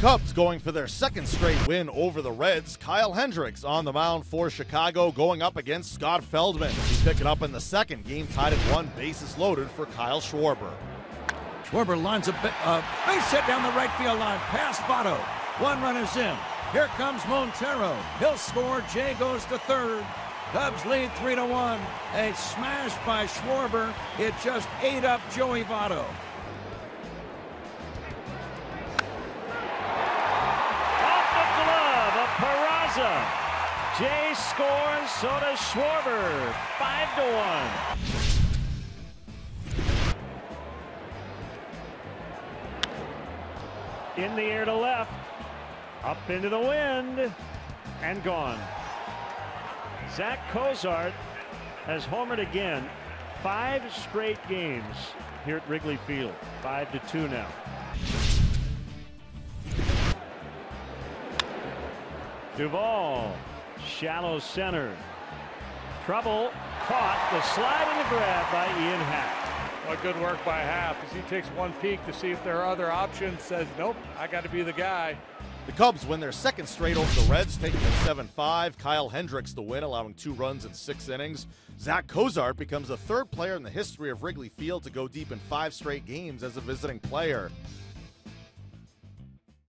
Cubs going for their second straight win over the Reds. Kyle Hendricks on the mound for Chicago going up against Scott Feldman. He pick it up in the second. Game tied at one, bases loaded for Kyle Schwarber. Schwarber lines a uh, base hit down the right field line, past Votto. One run is in. Here comes Montero. He'll score. Jay goes to third. Cubs lead three to one. A smash by Schwarber. It just ate up Joey Votto. Jay scores. So does Schwarber. Five to one. In the air to left. Up into the wind. And gone. Zach Cozart has homered again. Five straight games here at Wrigley Field. Five to two now. Duvall, shallow center. Trouble caught the slide and the grab by Ian Happ. What good work by Happ as he takes one peek to see if there are other options. Says, nope, I got to be the guy. The Cubs win their second straight over the Reds, taking it 7 5. Kyle Hendricks the win, allowing two runs in six innings. Zach Cozart becomes the third player in the history of Wrigley Field to go deep in five straight games as a visiting player.